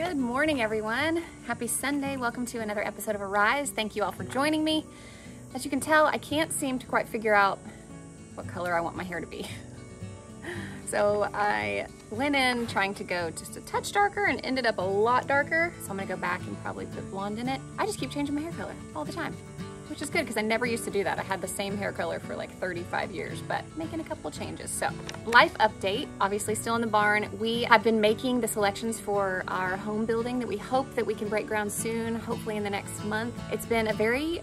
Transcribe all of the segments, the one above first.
Good morning, everyone. Happy Sunday. Welcome to another episode of Arise. Thank you all for joining me. As you can tell, I can't seem to quite figure out what color I want my hair to be. So I went in trying to go just a touch darker and ended up a lot darker. So I'm gonna go back and probably put blonde in it. I just keep changing my hair color all the time, which is good because I never used to do that. I had the same hair color for like 35 years, but making a couple changes. So life update, obviously still in the barn. We have been making the selections for our home building that we hope that we can break ground soon, hopefully in the next month. It's been a very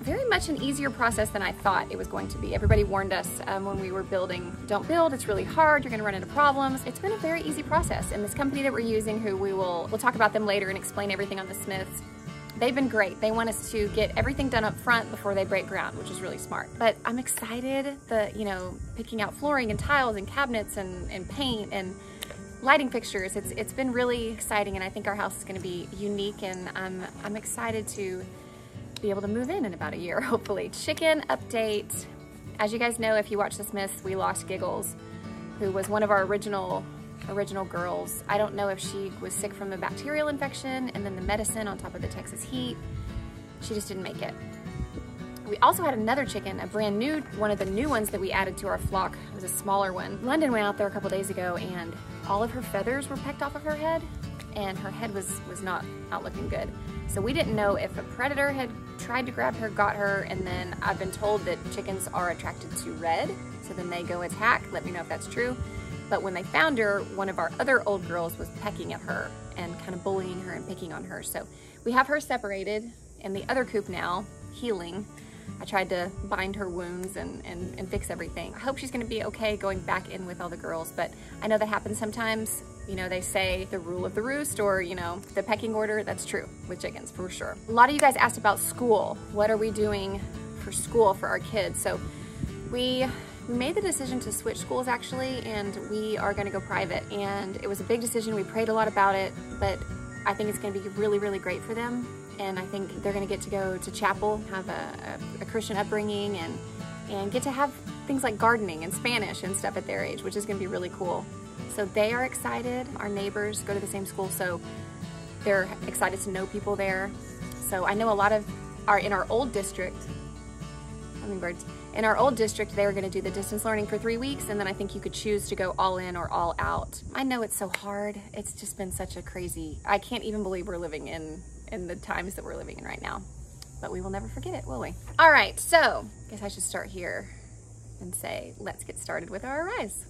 very much an easier process than I thought it was going to be. Everybody warned us um, when we were building, don't build, it's really hard, you're gonna run into problems. It's been a very easy process. And this company that we're using, who we will, we'll talk about them later and explain everything on the Smiths, they've been great. They want us to get everything done up front before they break ground, which is really smart. But I'm excited the, you know, picking out flooring and tiles and cabinets and, and paint and lighting fixtures. It's, it's been really exciting and I think our house is gonna be unique and I'm, I'm excited to be able to move in in about a year, hopefully. Chicken update. As you guys know, if you watch The Smiths, we lost Giggles, who was one of our original original girls. I don't know if she was sick from a bacterial infection and then the medicine on top of the Texas heat. She just didn't make it. We also had another chicken, a brand new, one of the new ones that we added to our flock. It was a smaller one. London went out there a couple days ago and all of her feathers were pecked off of her head and her head was, was not, not looking good. So we didn't know if a predator had tried to grab her, got her, and then I've been told that chickens are attracted to red, so then they go attack. Let me know if that's true. But when they found her, one of our other old girls was pecking at her and kind of bullying her and picking on her. So we have her separated in the other coop now, healing. I tried to bind her wounds and, and, and fix everything. I hope she's gonna be okay going back in with all the girls, but I know that happens sometimes. You know, they say the rule of the roost or, you know, the pecking order. That's true with chickens for sure. A lot of you guys asked about school. What are we doing for school for our kids? So we made the decision to switch schools actually, and we are gonna go private. And it was a big decision. We prayed a lot about it, but I think it's gonna be really, really great for them. And I think they're gonna get to go to chapel, have a, a, a Christian upbringing, and, and get to have things like gardening and Spanish and stuff at their age, which is gonna be really cool. So they are excited. Our neighbors go to the same school, so they're excited to know people there. So I know a lot of are in our old district, hummingbirds, in our old district, they were gonna do the distance learning for three weeks, and then I think you could choose to go all in or all out. I know it's so hard. It's just been such a crazy, I can't even believe we're living in, in the times that we're living in right now. But we will never forget it, will we? All right, so I guess I should start here and say, let's get started with our Arise.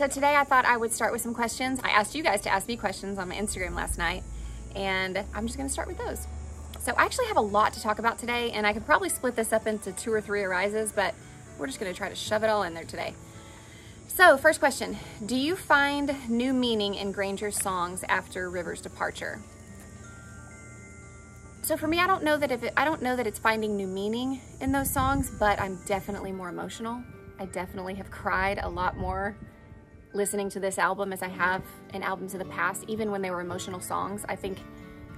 Right, so today I thought I would start with some questions. I asked you guys to ask me questions on my Instagram last night, and I'm just gonna start with those. So I actually have a lot to talk about today, and I could probably split this up into two or three arises, but we're just gonna try to shove it all in there today. So first question, do you find new meaning in Granger's songs after River's departure? So for me, I don't know that if it, I don't know that it's finding new meaning in those songs, but I'm definitely more emotional. I definitely have cried a lot more listening to this album as I have in albums of the past, even when they were emotional songs. I think,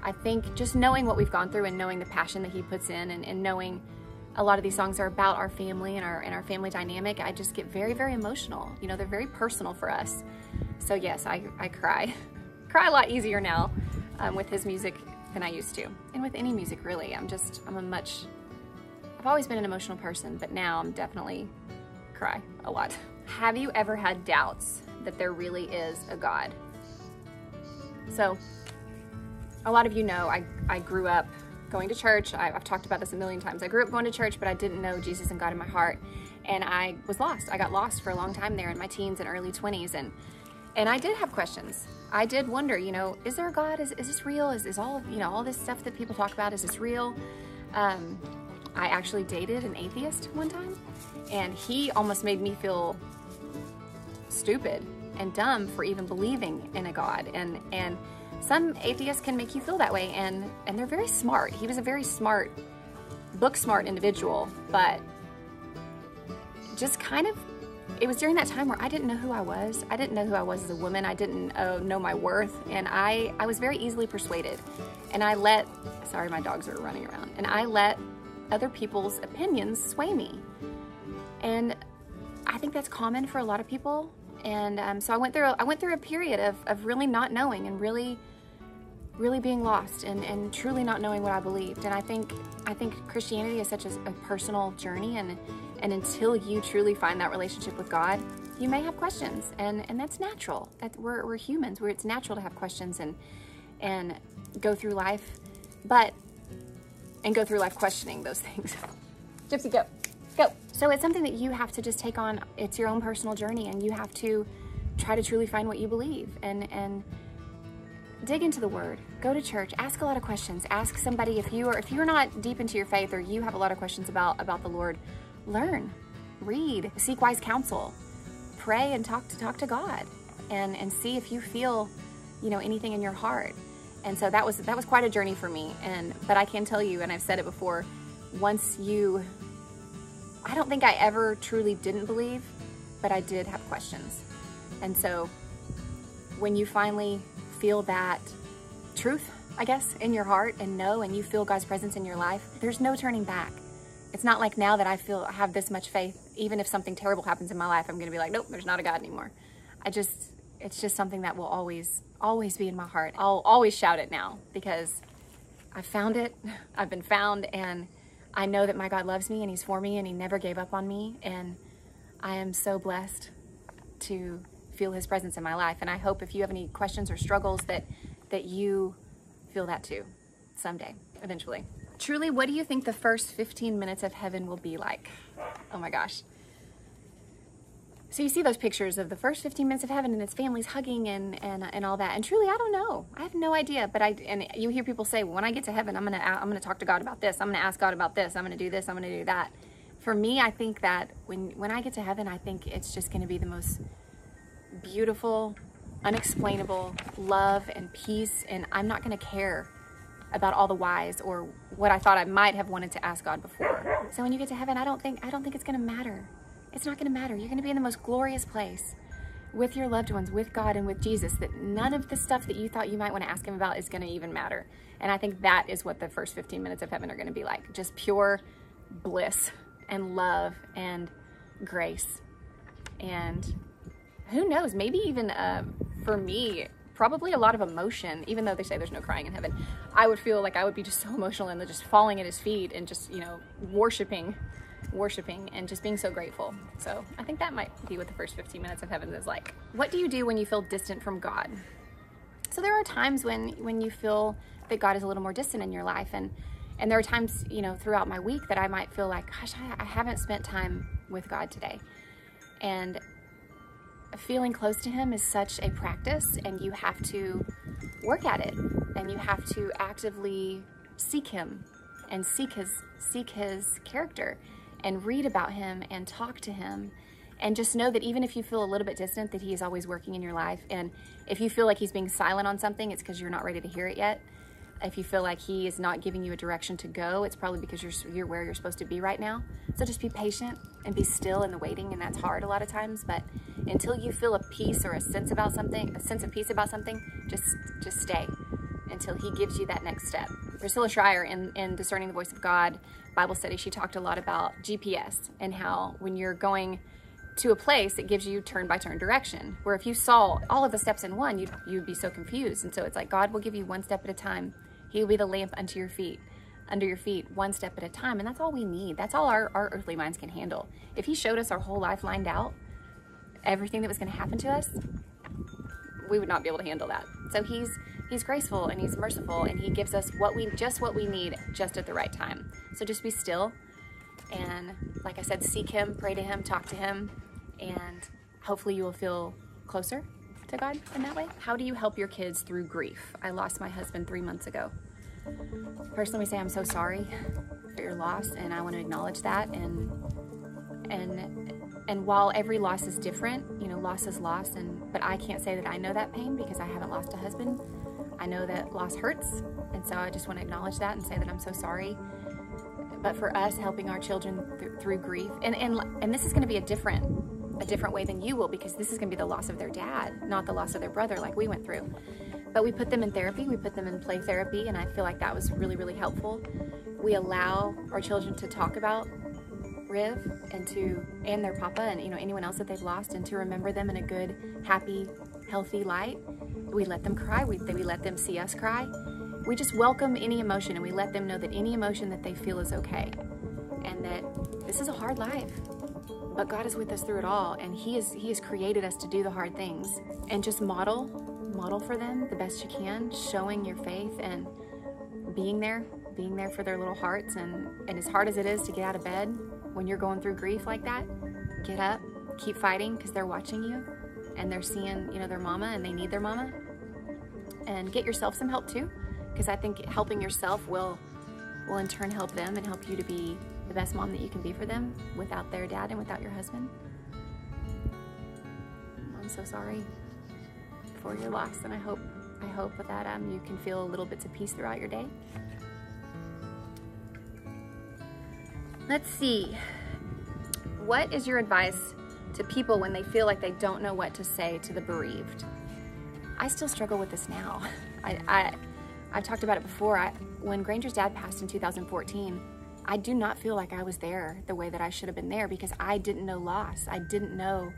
I think just knowing what we've gone through and knowing the passion that he puts in and, and knowing a lot of these songs are about our family and our, and our family dynamic, I just get very, very emotional. You know, they're very personal for us. So yes, I, I cry. cry a lot easier now um, with his music than I used to. And with any music really, I'm just, I'm a much, I've always been an emotional person, but now I'm definitely cry a lot. Have you ever had doubts that there really is a God? So, a lot of you know I, I grew up going to church. I, have talked about this a million times. I grew up going to church, but I didn't know Jesus and God in my heart. And I was lost. I got lost for a long time there in my teens and early 20s. And and I did have questions. I did wonder, you know, is there a God? Is, is this real? Is, is all, you know, all this stuff that people talk about, is this real? Um, I actually dated an atheist one time and he almost made me feel stupid and dumb for even believing in a God. And and some atheists can make you feel that way and and they're very smart. He was a very smart book smart individual, but just kind of it was during that time where I didn't know who I was. I didn't know who I was as a woman. I didn't uh, know my worth, and I I was very easily persuaded. And I let sorry, my dogs are running around, and I let other people's opinions sway me. And I think that's common for a lot of people. And um, so I went through I went through a period of of really not knowing and really really being lost and, and truly not knowing what I believed. And I think I think Christianity is such a, a, personal journey and and until you truly find that relationship with God, you may have questions and, and that's natural. That we're, we're humans where it's natural to have questions and and go through life, but and go through life questioning those things. Gypsy, go. Go. So it's something that you have to just take on. It's your own personal journey and you have to try to truly find what you believe and and dig into the word. Go to church ask a lot of questions. Ask somebody if you are if you're not deep into your faith or you have a lot of questions about about the lord learn read seek wise counsel pray and talk to talk to god and and see if you feel you know anything in your heart. And so that was that was quite a journey for me. And but i can tell you and i've said it before once you i don't think i ever truly didn't believe but i did have questions and so when you finally feel that truth, I guess, in your heart and know and you feel God's presence in your life, there's no turning back. It's not like now that I feel I have this much faith, even if something terrible happens in my life, I'm going to be like, nope, there's not a God anymore. I just, it's just something that will always, always be in my heart. I'll always shout it now because I found it, I've been found, and I know that my God loves me and He's for me and He never gave up on me. And I am so blessed to feel his presence in my life. And I hope if you have any questions or struggles that that you feel that too someday, eventually. Truly, what do you think the first 15 minutes of heaven will be like? Oh my gosh. So you see those pictures of the first 15 minutes of heaven and its families hugging and, and, and all that. And truly, I don't know. I have no idea. But I, and you hear people say, when I get to heaven, I'm going to, I'm going to talk to God about this. I'm going to ask God about this. I'm going to do this. I'm going to do that. For me, I think that when, when I get to heaven, I think it's just going to be the most beautiful, unexplainable love and peace. And I'm not going to care about all the whys or what I thought I might have wanted to ask God before. So when you get to heaven, I don't think I don't think it's going to matter. It's not going to matter. You're going to be in the most glorious place with your loved ones, with God and with Jesus that none of the stuff that you thought you might want to ask him about is going to even matter. And I think that is what the first 15 minutes of heaven are going to be like. Just pure bliss and love and grace and who knows, maybe even uh, for me, probably a lot of emotion, even though they say there's no crying in heaven. I would feel like I would be just so emotional and just falling at his feet and just, you know, worshiping, worshiping and just being so grateful. So I think that might be what the first 15 minutes of heaven is like. What do you do when you feel distant from God? So there are times when, when you feel that God is a little more distant in your life and and there are times, you know, throughout my week that I might feel like, gosh, I, I haven't spent time with God today. And feeling close to him is such a practice and you have to work at it and you have to actively seek him and seek his seek his character and read about him and talk to him and just know that even if you feel a little bit distant that he is always working in your life and if you feel like he's being silent on something it's because you're not ready to hear it yet if you feel like he is not giving you a direction to go, it's probably because you're, you're where you're supposed to be right now. So just be patient and be still in the waiting, and that's hard a lot of times. But until you feel a peace or a sense about something, a sense of peace about something, just just stay until he gives you that next step. Priscilla Shirer in, in Discerning the Voice of God Bible study, she talked a lot about GPS and how when you're going to a place, it gives you turn by turn direction. Where if you saw all of the steps in one, you'd, you'd be so confused. And so it's like God will give you one step at a time he will be the lamp unto your feet, under your feet, one step at a time. And that's all we need. That's all our, our earthly minds can handle. If he showed us our whole life lined out, everything that was going to happen to us, we would not be able to handle that. So he's he's graceful and he's merciful and he gives us what we just what we need just at the right time. So just be still and like I said, seek him, pray to him, talk to him, and hopefully you will feel closer to God in that way. How do you help your kids through grief? I lost my husband three months ago. Personally, say I'm so sorry for your loss, and I want to acknowledge that and and and while every loss is different, you know, loss is loss, and but I can't say that I know that pain because I haven't lost a husband. I know that loss hurts, and so I just want to acknowledge that and say that I'm so sorry. But for us, helping our children th- through grief, and and and this is going to be a different a different way than you will because this is going to be the loss of their dad, not the loss of their brother like we went through. But we put them in therapy, we put them in play therapy, and I feel like that was really really helpful. We allow our children to talk about Riv and to and their papa and you know anyone else that they've lost and to remember them in a good, happy, healthy light. We let them cry. We we let them see us cry. We just welcome any emotion and we let them know that any emotion that they feel is okay, and that this is a hard life, but God is with us through it all, and He is He has created us to do the hard things and just model model for them the best you can, showing your faith and being there being there for their little hearts and and as hard as it is to get out of bed when you're going through grief like that, get up, keep fighting because they're watching you and they're seeing, you know, their mama and they need their mama. And get yourself some help too, because I think helping yourself will will in turn help them and help you to be the best mom that you can be for them without their dad and without your husband. I'm so sorry for your loss and I hope I hope that um, you can feel a little bits of peace throughout your day. Let's see. What is your advice to people when they feel like they don't know what to say to the bereaved? I still struggle with this now. I, I, I've talked about it before. I, when Granger's dad passed in 2014, I do not feel like I was there the way that I should have been there because I didn't know loss. I didn't know.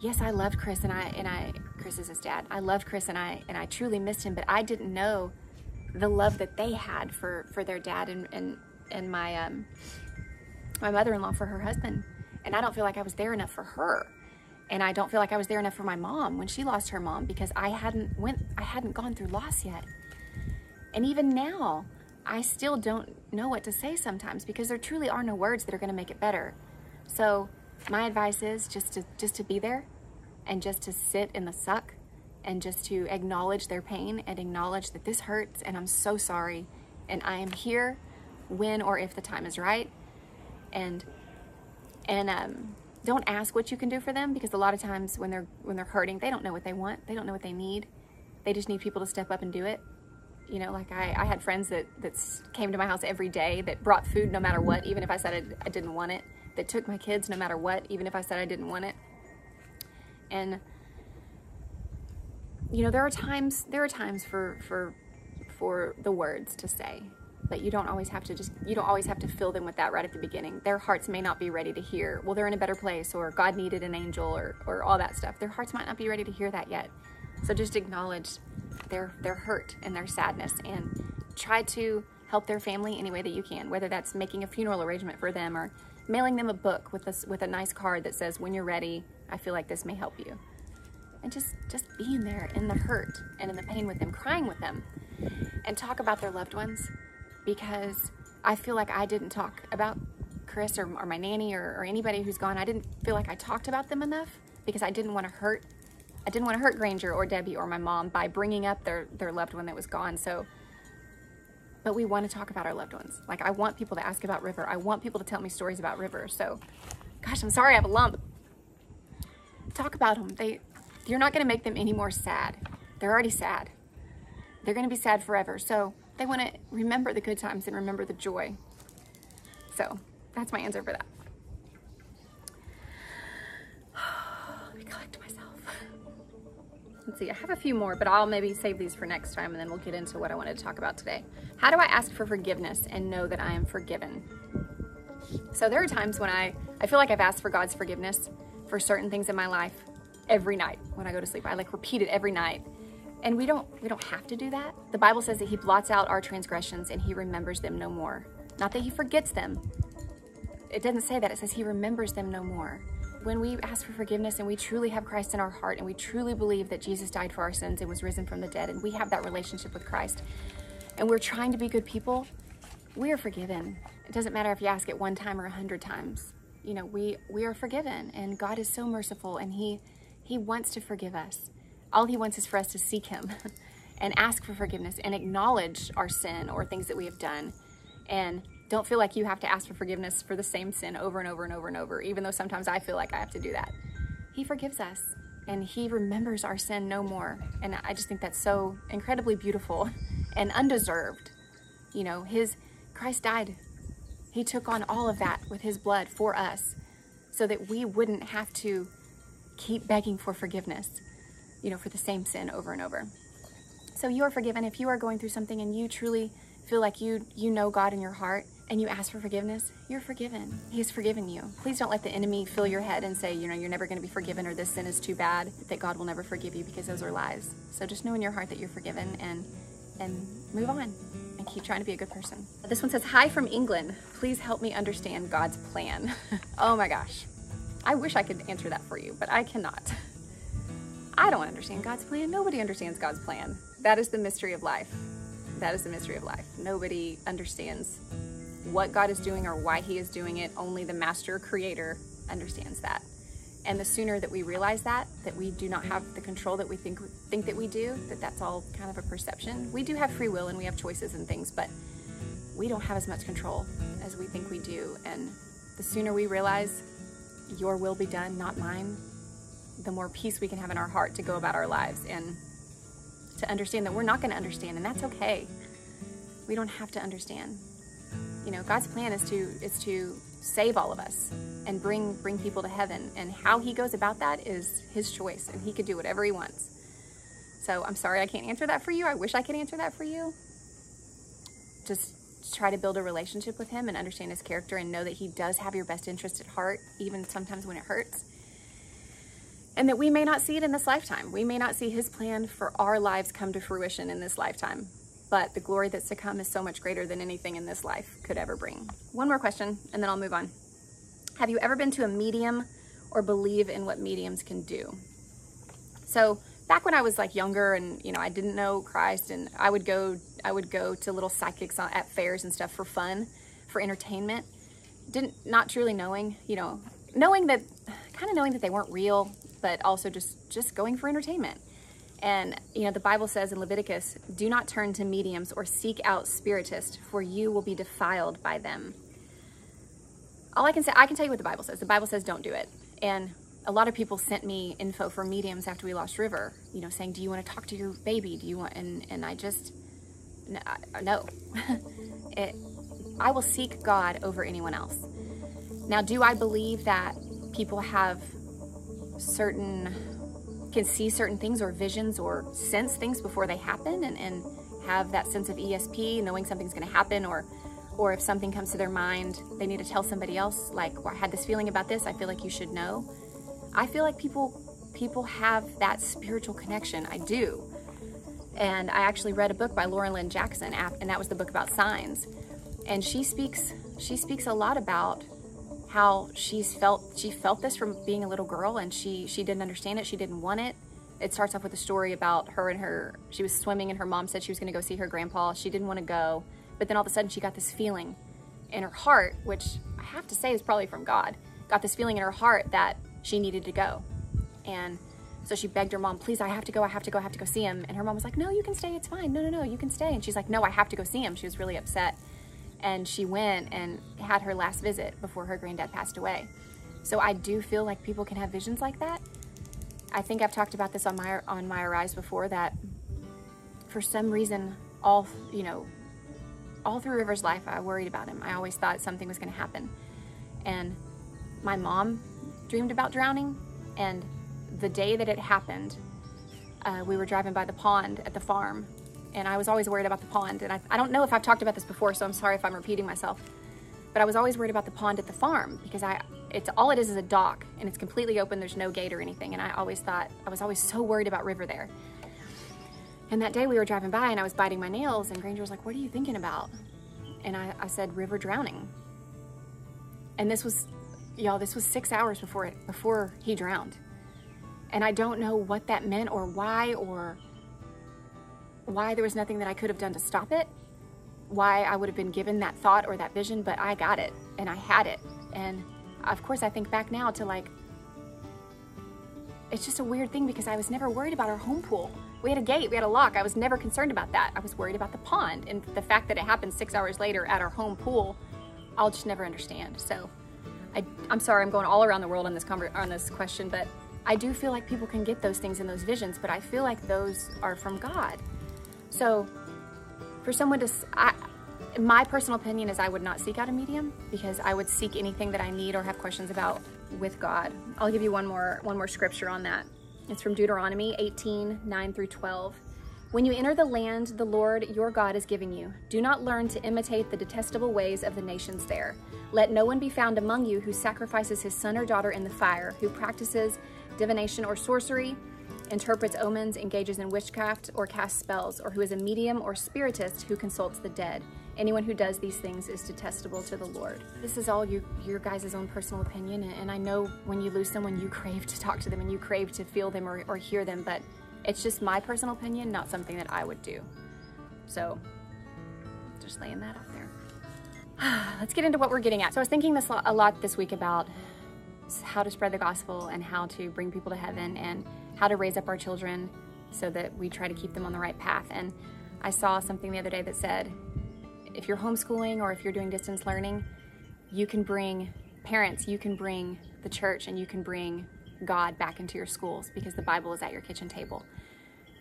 Yes, I loved Chris and I and I Chris is his dad. I loved Chris and I and I truly missed him, but I didn't know the love that they had for for their dad and and and my um my mother-in-law for her husband and i don't feel like i was there enough for her. And i don't feel like i was there enough for my mom when she lost her mom because i hadn't went i hadn't gone through loss yet. And even now i still don't know what to say sometimes because there truly are no words that are going to make it better. So my advice is just to just to be there and just to sit in the suck and just to acknowledge their pain and acknowledge that this hurts and i'm so sorry. And i am here when or if the time is right and and um, don't ask what you can do for them because a lot of times when they're when they're hurting, they don't know what they want. They don't know what they need. They just need people to step up and do it. You know, like I, I had friends that that came to my house every day that brought food no matter what, even if I said I, I didn't want it. That took my kids no matter what, even if I said I didn't want it. And you know, there are times there are times for for for the words to say but you don't always have to just you don't always have to fill them with that right at the beginning. Their hearts may not be ready to hear well they're in a better place or god needed an angel or or all that stuff. Their hearts might not be ready to hear that yet. So just acknowledge their their hurt and their sadness and try to help their family any way that you can whether that's making a funeral arrangement for them or mailing them a book with a, with a nice card that says when you're ready i feel like this may help you. And just just being there in the hurt and in the pain with them crying with them and talk about their loved ones because I feel like I didn't talk about Chris or, or my nanny or, or anybody who's gone. I didn't feel like I talked about them enough because I didn't want to hurt I didn't want to hurt Granger or Debbie or my mom by bringing up their, their loved one that was gone. So, but we want to talk about our loved ones. Like I want people to ask about River. I want people to tell me stories about River. So, gosh, I'm sorry I have a lump. Talk about them. They, you're not going to make them any more sad. They're already sad. They're going to be sad forever. So they want to remember the good times and remember the joy. So that's my answer for that. Let me collect myself. Let's see, I have a few more, but I'll maybe save these for next time and then we'll get into what I wanted to talk about today. How do I ask for forgiveness and know that I am forgiven? So there are times when I, I feel like I've asked for God's forgiveness for certain things in my life every night when I go to sleep. I like repeat it every night and we don't we don't have to do that. The Bible says that he blots out our transgressions and he remembers them no more. Not that he forgets them. It doesn't say that. It says he remembers them no more. When we ask for forgiveness and we truly have Christ in our heart and we truly believe that Jesus died for our sins and was risen from the dead and we have that relationship with Christ and we're trying to be good people, we are forgiven. It doesn't matter if you ask it one time or a hundred times. You know, we we are forgiven and God is so merciful and he he wants to forgive us. All he wants is for us to seek him and ask for forgiveness and acknowledge our sin or things that we have done and Don't feel like you have to ask for forgiveness for the same sin over and over and over and over, even though sometimes I feel like I have to do that. He forgives us and he remembers our sin no more. And I just think that's so incredibly beautiful and undeserved. You know, his Christ died. He took on all of that with his blood for us so that we wouldn't have to keep begging for forgiveness, you know, for the same sin over and over. So you are forgiven if you are going through something and you truly feel like you you know God in your heart and you ask for forgiveness, you're forgiven. He has forgiven you. Please don't let the enemy fill your head and say, you know, you're never going to be forgiven or this sin is too bad, that God will never forgive you because those are lies. So just know in your heart that you're forgiven and and move on and keep trying to be a good person. This one says, "Hi from England. Please help me understand God's plan." oh my gosh. I wish I could answer that for you, but I cannot. I don't understand God's plan. Nobody understands God's plan. That is the mystery of life. That is the mystery of life. Nobody understands what God is doing or why He is doing it. Only the master creator understands that. And the sooner that we realize that, that we do not have the control that we think think that we do, that that's all kind of a perception. We do have free will and we have choices and things, but we don't have as much control as we think we do. And the sooner we realize your will be done, not mine, the more peace we can have in our heart to go about our lives and to understand that we're not going to understand, and that's okay. We don't have to understand. You know, God's plan is to is to save all of us and bring bring people to heaven, and how He goes about that is His choice, and He could do whatever He wants. So I'm sorry I can't answer that for you. I wish I could answer that for you. Just try to build a relationship with Him and understand His character, and know that He does have your best interest at heart, even sometimes when it hurts and that we may not see it in this lifetime. We may not see his plan for our lives come to fruition in this lifetime, but the glory that's to come is so much greater than anything in this life could ever bring. One more question, and then I'll move on. Have you ever been to a medium or believe in what mediums can do? So back when I was like younger and you know I didn't know Christ and I would go I would go to little psychics at fairs and stuff for fun, for entertainment. Didn't not truly knowing, you know, knowing that kind of knowing that they weren't real, but also just just going for entertainment. And you know, the Bible says in Leviticus, "Do not turn to mediums or seek out spiritists, for you will be defiled by them." All I can say, I can tell you what the Bible says. The Bible says don't do it. And a lot of people sent me info for mediums after we lost River, you know, saying, "Do you want to talk to your baby? Do you want?" And and I just no. it, I will seek God over anyone else. Now, do I believe that people have certain can see certain things or visions or sense things before they happen and, and have that sense of ESP, knowing something's going to happen or or if something comes to their mind, they need to tell somebody else like, well, I had this feeling about this, I feel like you should know. I feel like people people have that spiritual connection. I do. And I actually read a book by Laura Lynne Jackson and that was the book about signs. And she speaks she speaks a lot about how she's felt she felt this from being a little girl and she she didn't understand it she didn't want it. It starts off with a story about her and her she was swimming and her mom said she was going to go see her grandpa. She didn't want to go but then all of a sudden she got this feeling in her heart which i have to say is probably from god got this feeling in her heart that she needed to go. And so she begged her mom please i have to go i have to go i have to go see him. And her mom was like no you can stay it's fine. No no no you can stay. And she's like no i have to go see him. She was really upset and she went and had her last visit before her granddad passed away. So I do feel like people can have visions like that. I think I've talked about this on my on my Arise before that for some reason all you know all through River's life I worried about him. I always thought something was going to happen. And my mom dreamed about drowning and the day that it happened uh, we were driving by the pond at the farm and I was always worried about the pond. And I, I don't know if I've talked about this before, so I'm sorry if I'm repeating myself. But I was always worried about the pond at the farm because I, it's all it is is a dock and it's completely open. There's no gate or anything. And I always thought, I was always so worried about River there. And that day we were driving by and I was biting my nails and Granger was like, what are you thinking about? And I, I said, River drowning. And this was, y'all, this was six hours before it, before he drowned. And I don't know what that meant or why or why there was nothing that I could have done to stop it, why I would have been given that thought or that vision, but I got it and I had it. And of course, I think back now to like, it's just a weird thing because I was never worried about our home pool. We had a gate, we had a lock. I was never concerned about that. I was worried about the pond and the fact that it happened six hours later at our home pool I'll just never understand. So I, am sorry, I'm going all around the world on this on this question, but I do feel like people can get those things in those visions, but I feel like those are from God. So for someone to, I, my personal opinion is I would not seek out a medium because I would seek anything that I need or have questions about with God. I'll give you one more one more scripture on that. It's from Deuteronomy 18, 9 through 12. When you enter the land the Lord your God is giving you, do not learn to imitate the detestable ways of the nations there. Let no one be found among you who sacrifices his son or daughter in the fire, who practices divination or sorcery, interprets omens, engages in witchcraft, or casts spells, or who is a medium or spiritist who consults the dead. Anyone who does these things is detestable to the Lord. This is all you, your guys' own personal opinion, and I know when you lose someone, you crave to talk to them and you crave to feel them or, or hear them, but it's just my personal opinion, not something that I would do. So, just laying that out there. Let's get into what we're getting at. So I was thinking this a lot this week about how to spread the gospel and how to bring people to heaven and how to raise up our children so that we try to keep them on the right path. And I saw something the other day that said, if you're homeschooling or if you're doing distance learning, you can bring parents, you can bring the church, and you can bring God back into your schools because the Bible is at your kitchen table.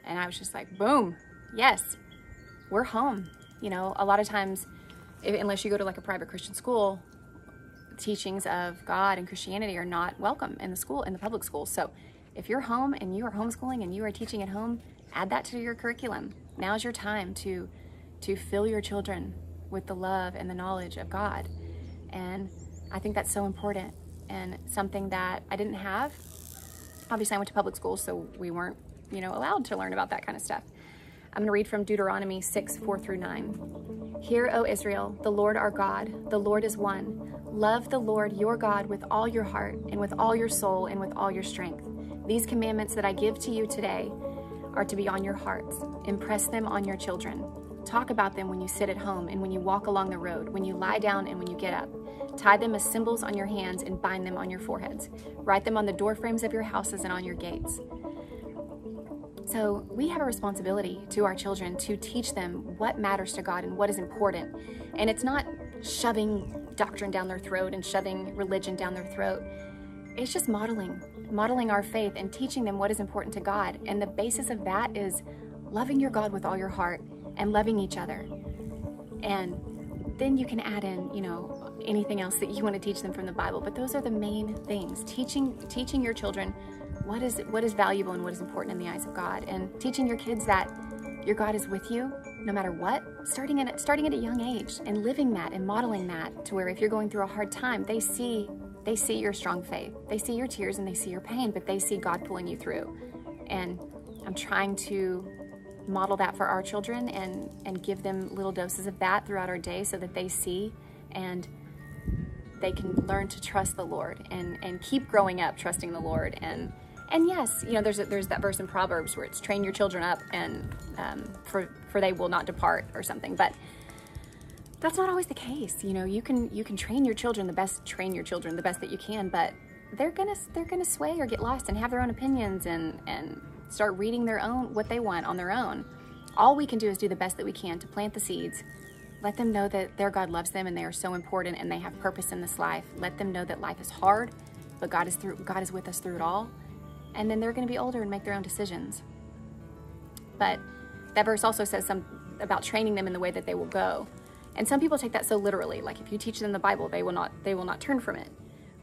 And I was just like, boom, yes, we're home. You know, a lot of times, unless you go to like a private Christian school, teachings of God and Christianity are not welcome in the school, in the public school. So if you're home and you are homeschooling and you are teaching at home, add that to your curriculum. Now's your time to to fill your children with the love and the knowledge of God. And I think that's so important and something that I didn't have. Obviously, I went to public school, so we weren't, you know, allowed to learn about that kind of stuff. I'm going to read from Deuteronomy 6, 4 through 9. Hear, O Israel, the Lord our God, the Lord is one. Love the Lord your God with all your heart, and with all your soul, and with all your strength. These commandments that I give to you today are to be on your hearts. Impress them on your children. Talk about them when you sit at home and when you walk along the road, when you lie down and when you get up. Tie them as symbols on your hands and bind them on your foreheads. Write them on the doorframes of your houses and on your gates. So, we have a responsibility to our children to teach them what matters to God and what is important. And it's not shoving doctrine down their throat and shoving religion down their throat. It's just modeling, modeling our faith and teaching them what is important to God. And the basis of that is loving your God with all your heart and loving each other. And then you can add in, you know, anything else that you want to teach them from the Bible. But those are the main things. Teaching teaching your children what is what is valuable and what is important in the eyes of God, and teaching your kids that your God is with you no matter what. Starting at starting at a young age and living that and modeling that to where if you're going through a hard time, they see they see your strong faith. They see your tears and they see your pain, but they see God pulling you through. And I'm trying to model that for our children and and give them little doses of that throughout our day so that they see and they can learn to trust the Lord and and keep growing up trusting the Lord and and yes you know there's a, there's that verse in Proverbs where it's train your children up and um, for for they will not depart or something but that's not always the case you know you can you can train your children the best train your children the best that you can but they're gonna they're gonna sway or get lost and have their own opinions and and start reading their own what they want on their own. All we can do is do the best that we can to plant the seeds. Let them know that their God loves them and they are so important and they have purpose in this life. Let them know that life is hard, but God is through God is with us through it all. And then they're going to be older and make their own decisions. But that verse also says some about training them in the way that they will go. And some people take that so literally, like if you teach them the Bible, they will not they will not turn from it.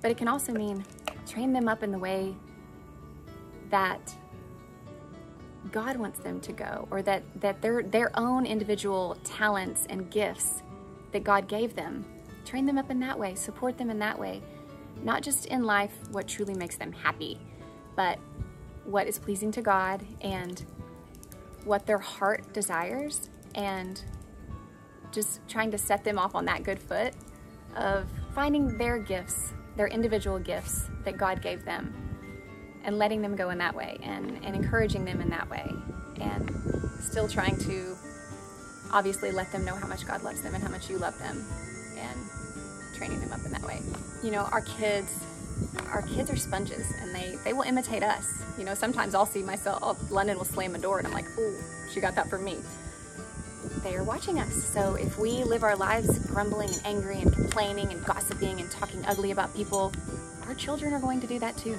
But it can also mean train them up in the way that God wants them to go or that, that their, their own individual talents and gifts that God gave them, train them up in that way, support them in that way. Not just in life, what truly makes them happy, but what is pleasing to God and what their heart desires and just trying to set them off on that good foot of finding their gifts, their individual gifts that God gave them and letting them go in that way and, and encouraging them in that way and still trying to obviously let them know how much God loves them and how much you love them and training them up in that way. You know, our kids our kids are sponges and they they will imitate us. You know, sometimes I'll see myself London will slam a door and I'm like, "Oh, she got that from me." They are watching us. So if we live our lives grumbling and angry and complaining and gossiping and talking ugly about people, our children are going to do that too.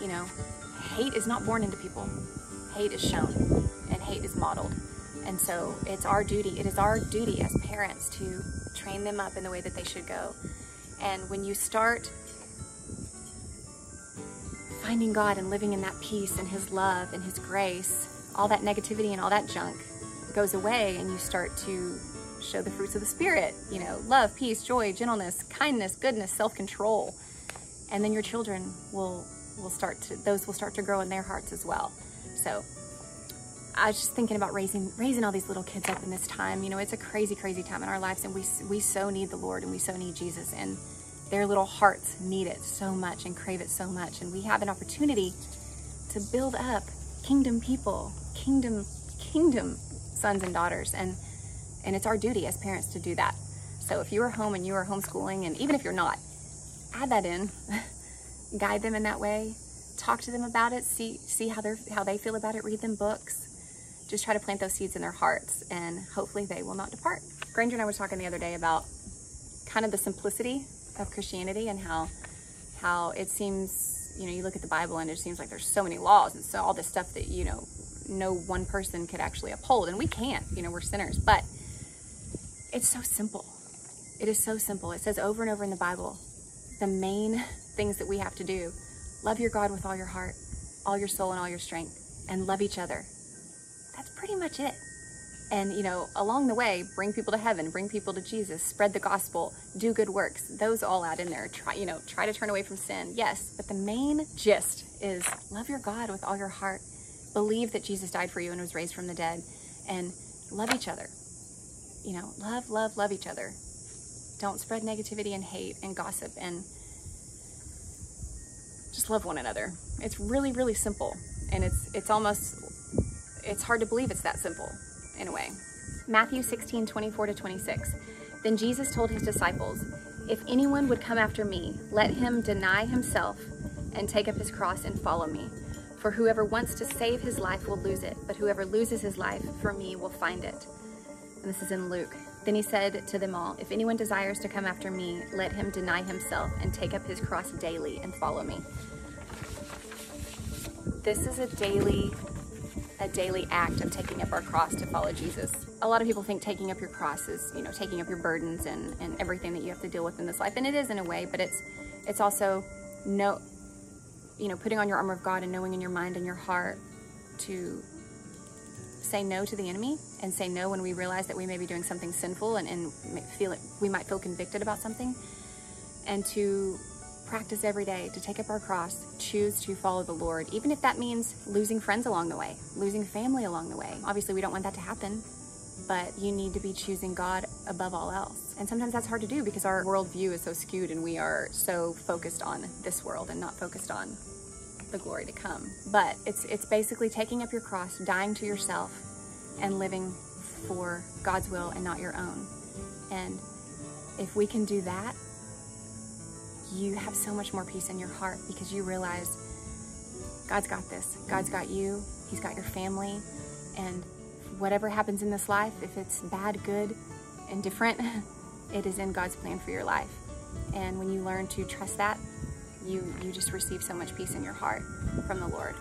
You know, hate is not born into people. Hate is shown and hate is modeled. And so it's our duty, it is our duty as parents to train them up in the way that they should go. And when you start finding God and living in that peace and His love and His grace, all that negativity and all that junk goes away and you start to show the fruits of the Spirit, you know, love, peace, joy, gentleness, kindness, goodness, self-control. And then your children will will start to those will start to grow in their hearts as well. So I was just thinking about raising raising all these little kids up in this time. You know, it's a crazy, crazy time in our lives, and we we so need the Lord and we so need Jesus, and their little hearts need it so much and crave it so much. And we have an opportunity to build up kingdom people, kingdom kingdom sons and daughters, and and it's our duty as parents to do that. So if you are home and you are homeschooling, and even if you're not, add that in, guide them in that way, talk to them about it, see see how they're, how they feel about it, read them books, just try to plant those seeds in their hearts, and hopefully they will not depart. Granger and I were talking the other day about kind of the simplicity of Christianity and how how it seems you know you look at the Bible and it seems like there's so many laws and so all this stuff that you know no one person could actually uphold and we can't you know we're sinners but it's so simple. It is so simple. It says over and over in the bible the main things that we have to do love your god with all your heart all your soul and all your strength and love each other. That's pretty much it. And you know along the way bring people to heaven bring people to jesus spread the gospel do good works. Those all add in there. Try you know try to turn away from sin. Yes but the main gist is love your god with all your heart believe that jesus died for you and was raised from the dead and love each other you know love love love each other don't spread negativity and hate and gossip and just love one another it's really really simple and it's it's almost it's hard to believe it's that simple in a way. Matthew 16, 24 to 26. Then Jesus told his disciples, If anyone would come after me, let him deny himself and take up his cross and follow me. For whoever wants to save his life will lose it, but whoever loses his life for me will find it. And this is in Luke. Then he said to them all, If anyone desires to come after me, let him deny himself and take up his cross daily and follow me. This is a daily a daily act of taking up our cross to follow Jesus. A lot of people think taking up your cross is, you know, taking up your burdens and, and everything that you have to deal with in this life. And it is in a way, but it's it's also no you know, putting on your armor of God and knowing in your mind and your heart to say no to the enemy and say no when we realize that we may be doing something sinful and, and feel it we might feel convicted about something and to practice every day to take up our cross, choose to follow the Lord, even if that means losing friends along the way, losing family along the way. Obviously, we don't want that to happen, but you need to be choosing God above all else. And sometimes that's hard to do because our worldview is so skewed and we are so focused on this world and not focused on the glory to come. But it's it's basically taking up your cross, dying to yourself, and living for God's will and not your own. And if we can do that, you have so much more peace in your heart because you realize God's got this. God's got you. He's got your family. And whatever happens in this life, if it's bad, good, and different, it is in God's plan for your life. And when you learn to trust that, you, you just receive so much peace in your heart from the Lord.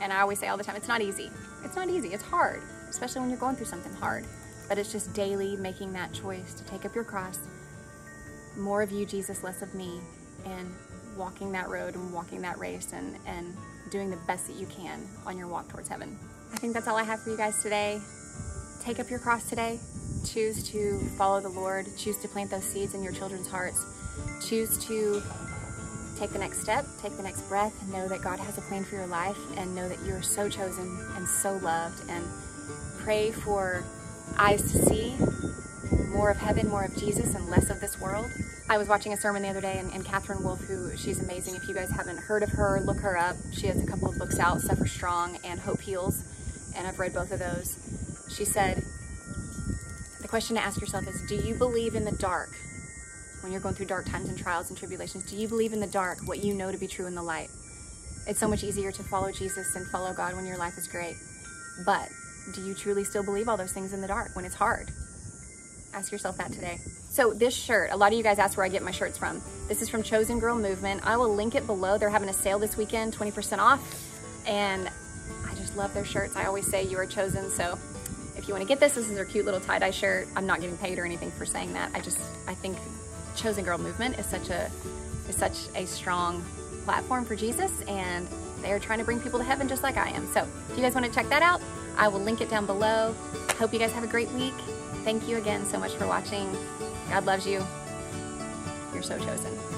And I always say all the time, it's not easy. It's not easy. It's hard, especially when you're going through something hard. But it's just daily making that choice to take up your cross. More of you, Jesus, less of me and walking that road and walking that race and, and doing the best that you can on your walk towards heaven. I think that's all I have for you guys today. Take up your cross today. Choose to follow the Lord. Choose to plant those seeds in your children's hearts. Choose to take the next step, take the next breath, and know that God has a plan for your life and know that you are so chosen and so loved. And pray for eyes to see more of heaven, more of Jesus, and less of this world. I was watching a sermon the other day, and, and Katherine Wolf, who she's amazing. If you guys haven't heard of her, look her up. She has a couple of books out, Suffer Strong and Hope Heals, and I've read both of those. She said, question to ask yourself is, do you believe in the dark when you're going through dark times and trials and tribulations? Do you believe in the dark what you know to be true in the light? It's so much easier to follow Jesus and follow God when your life is great. But do you truly still believe all those things in the dark when it's hard? Ask yourself that today. So this shirt, a lot of you guys ask where I get my shirts from. This is from Chosen Girl Movement. I will link it below. They're having a sale this weekend, 20% off. And I just love their shirts. I always say you are chosen. So if you want to get this, this is their cute little tie-dye shirt. I'm not getting paid or anything for saying that. I just, I think Chosen Girl Movement is such a, is such a strong platform for Jesus and they are trying to bring people to heaven just like I am. So if you guys want to check that out, I will link it down below. Hope you guys have a great week. Thank you again so much for watching. God loves you. You're so chosen.